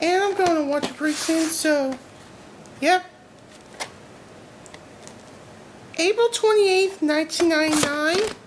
And I'm going to watch it pretty soon, so, yep. April 28th, 1999.